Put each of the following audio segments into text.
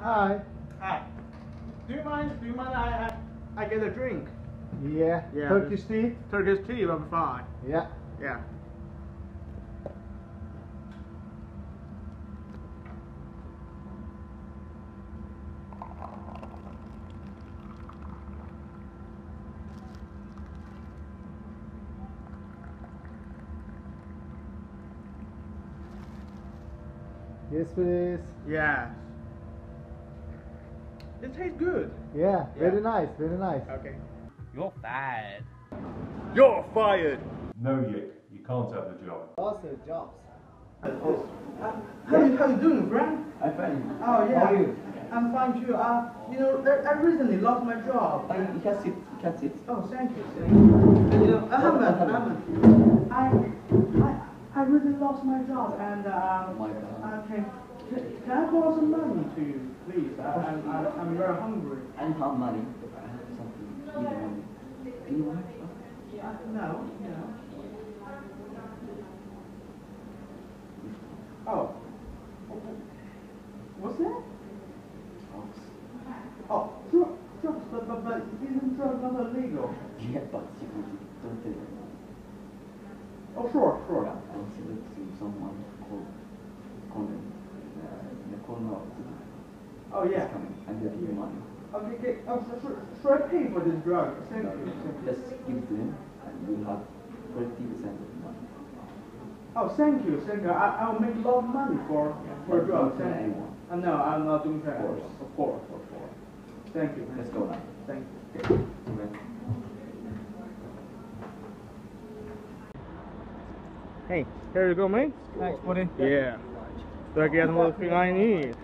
Hi. Hi. Do you mind? Do you mind? I I, I get a drink. Yeah. Yeah, Turkish tea? Turkish tea will be fine. Yeah. Yeah. Yes, please. Yes. It tastes good. Yeah. Very Yeah. nice. Very nice. Okay. You're fired. You're fired. No, Yick, you can't have the job. Also jobs. How you how you doing, friend? I'm fine. Oh yeah. How are you? I'm fine too. Uh, you know, I I recently lost my job. Uh, you can sit. You can sit. Oh, thank you. Thank you. And, you know, Ahmed, Ahmed, I, I, I really lost my job, and uh, my God. I can, can, can I borrow some money to you, please? I, I'm, I'm, I'm very hungry. I don't have money, but I have something. You want? Do you want? Uh, no, no. Oh. What's that? Drugs. Oh, drugs, drugs, but, but, but isn't drugs not illegal? Yeah, but you can't. Don't tell them. Oh, sure, sure. Yeah, I'll select to someone called Conan uh, in the corner of the Oh, yeah. He's coming. And they'll give you money. Okay, okay. Oh, so, so, should I pay for this drug? Thank you. Thank you. Just give it to him, and you'll have 30% of the money. Oh, thank you, thank you. I, I'll make a lot of money for for Don't drugs. Thank you. anyone. Uh, no, I'm not doing that. Of course. Of course, of course. Thank you. Let's go now. Thank you. Okay. Hey, here you go, mate. Thanks, buddy. Yeah. So I get everything I need.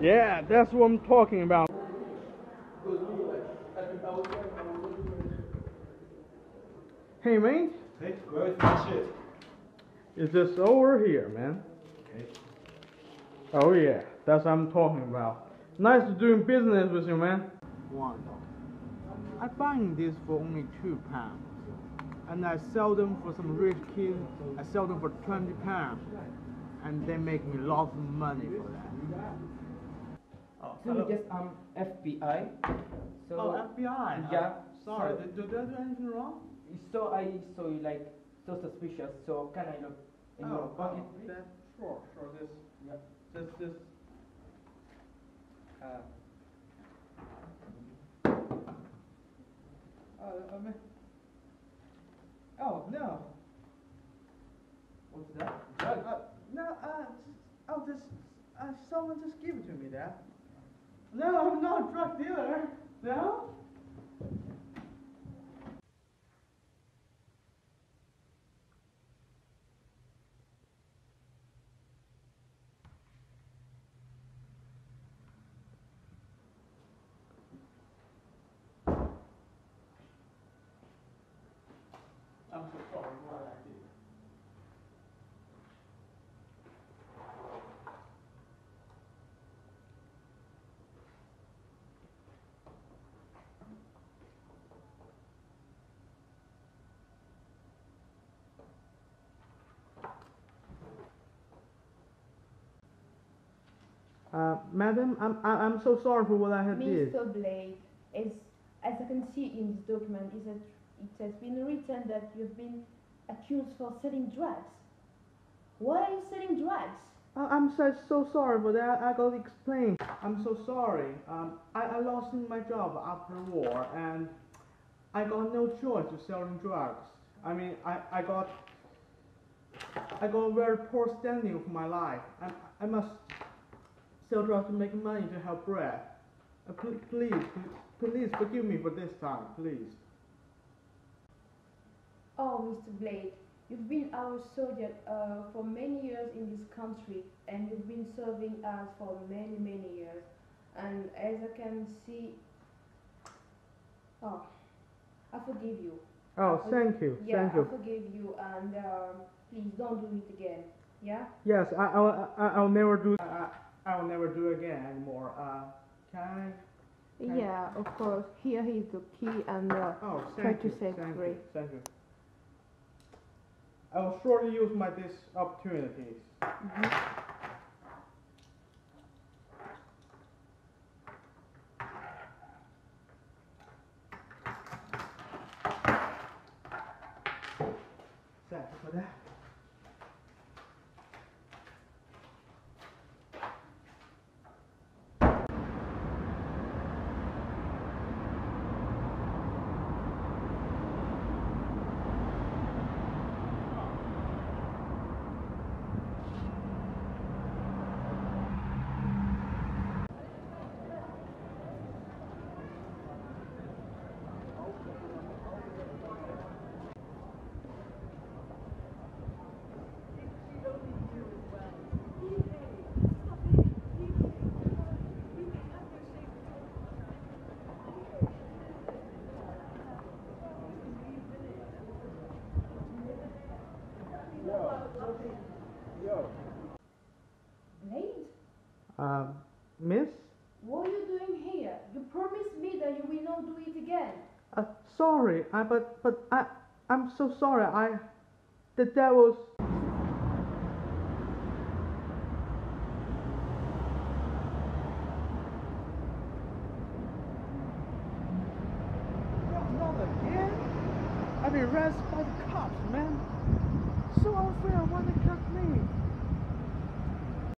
Yeah, that's what I'm talking about. Hey, mate. Hey, where is my shit? It's just over here, man. Okay. Oh yeah, that's what I'm talking about. Nice to doing business with you, man. One. I buying this for only two pounds, and I sell them for some rich kid. I sell them for twenty pounds, and they make me lots of money for that. Oh, So we just um FBI. So oh FBI. Yeah. Sorry, So- did, did I do anything wrong? so I saw you like so suspicious. So can I look in your pocket? oh, please? that, sure, sure. This, Yeah. this, this. Uh, uh, I mean, oh no. What's that? Uh, no, uh, oh, this, uh, someone just give it to me there. No, I'm not a drug dealer. No. I'm so sorry what I did. Uh, madam, I'm, I'm so sorry for what I had did. Mr. Blake, as, as I can see in this document, is that it has been written that you've been accused for selling drugs. Why are you selling drugs? I- I'm so, so sorry for that. I got to explain. I'm so sorry. Um, I, I lost my job after the war, and I got no choice of selling drugs. I mean, I, I got I got a very poor standing of my life. I, I must sell drugs to make money to help bread. Uh, pl- please, pl- please forgive me for this time, please. Oh, Mr. Blake, you've been our soldier uh, for many years in this country, and you've been serving us for many, many years. And as I can see, oh, I forgive you. Oh, thank you, Yeah, thank you. I forgive you, and um, please don't do it again. Yeah. Yes, I, I'll, I- I'll never do. I, I will never do again anymore. Uh, can I? Can yeah, I? of course. Here is the key and uh, oh, try you, to save thank three. You, thank you. I will surely use my this opportunities. Mm -hmm. For that. Um, miss? What are you doing here? You promised me that you will not do it again. Uh, sorry, I, but, but I, I'm so sorry. I, the devil's. Not, not again? I've been arrested by the cops, man. So unfair when they cut me.